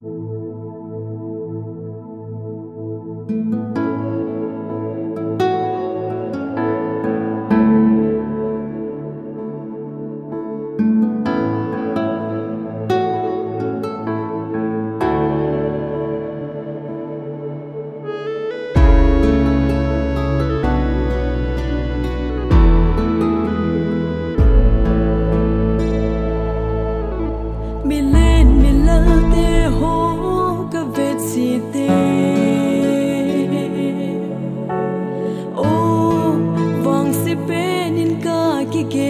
believe que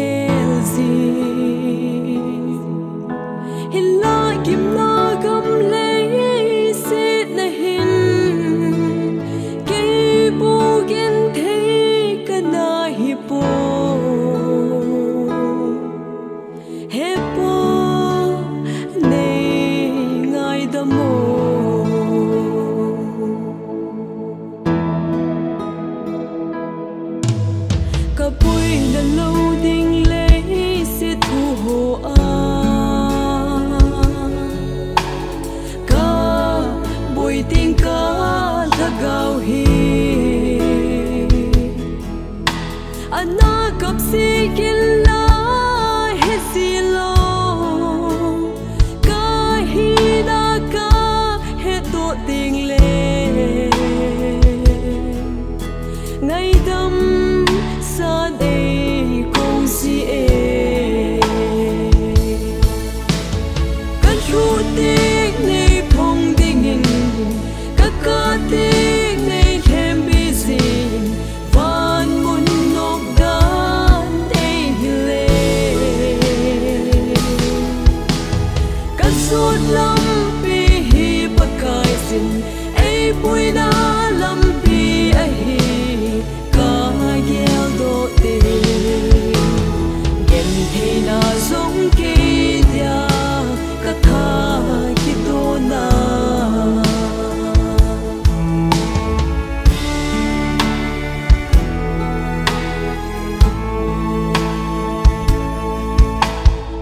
Hãy subscribe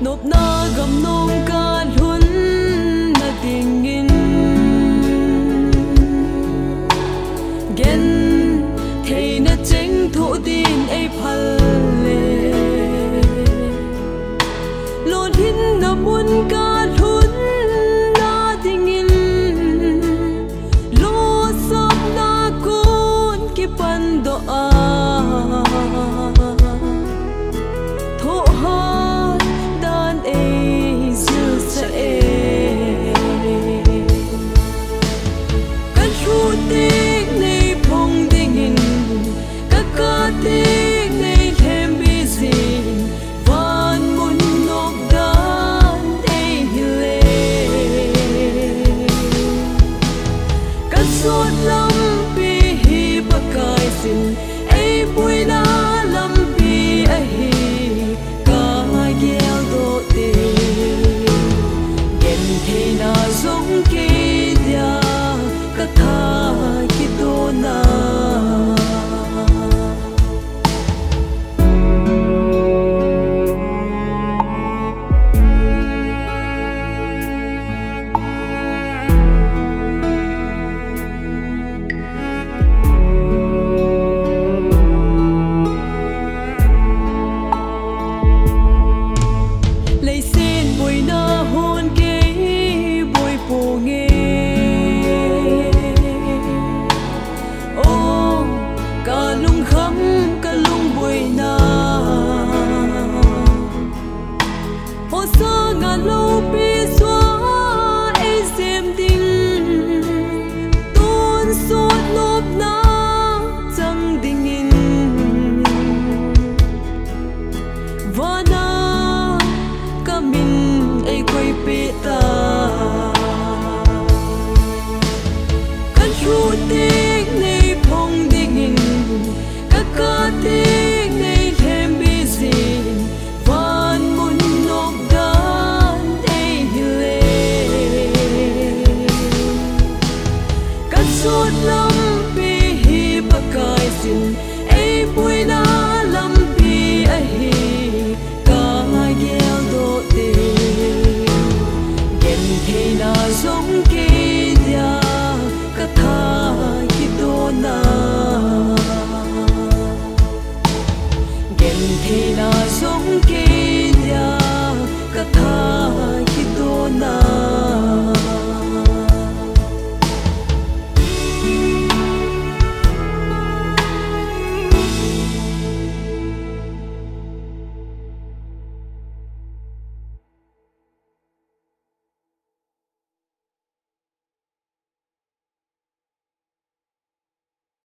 nộp na gầm nôm ca huấn na tình in gen thấy na chính thổ tin ấy phal lệ. Lột hin na muôn ca suốt lắm bi hi bậc cài xin sang a low